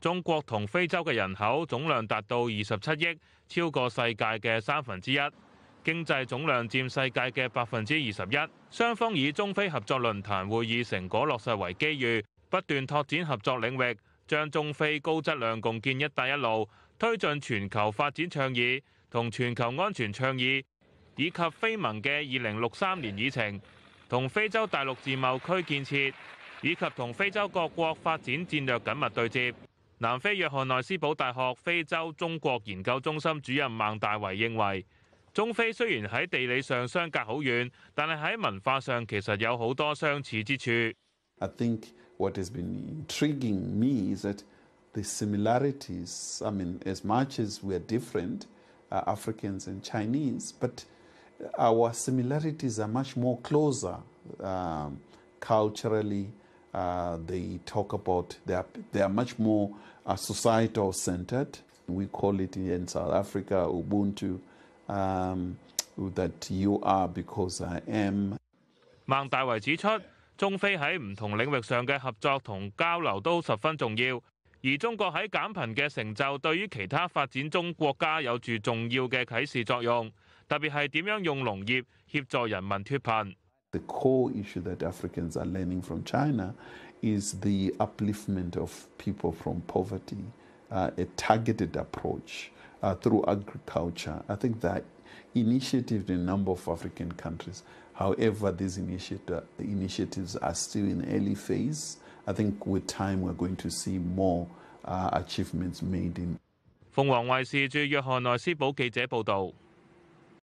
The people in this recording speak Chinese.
中國同非洲嘅人口總量達到二十七億，超過世界嘅三分之一，經濟總量佔世界嘅百分之二十一。雙方以中非合作論壇會議成果落實為機遇，不斷拓展合作領域，將中非高質量共建「一帶一路」推進全球發展倡議同全球安全倡議，以及非盟嘅二零六三年議程，同非洲大陸自貿區建設，以及同非洲各國發展戰略緊密對接。南非約翰內斯堡大學非洲中國研究中心主任孟大維認為，中非雖然喺地理上相隔好遠，但係喺文化上其實有好多相似之處。I think what has been intriguing me is that the similarities, I mean, as much as we are different, uh, Africans and Chinese, but our similarities are much more closer um, culturally. Uh, they talk about they are, they are much more uh, societal centered. We call it in South Africa Ubuntu. Um, that you are because I am. 孟大維指出，中非喺唔同領域上嘅合作同交流都十分重要，而中國喺減貧嘅成就對於其他發展中國家有住重要嘅啟示作用，特別係點樣用農業協助人民脫貧。The core issue that Africans are learning from China is the upliftment of people from poverty, uh, a targeted approach uh, through agriculture. I think that initiative in a number of African countries. However, these initiative, initiatives are still in early phase. I think with time we're going to see more uh, achievements made in. 凤凰卫视驻约翰内斯堡记者报导。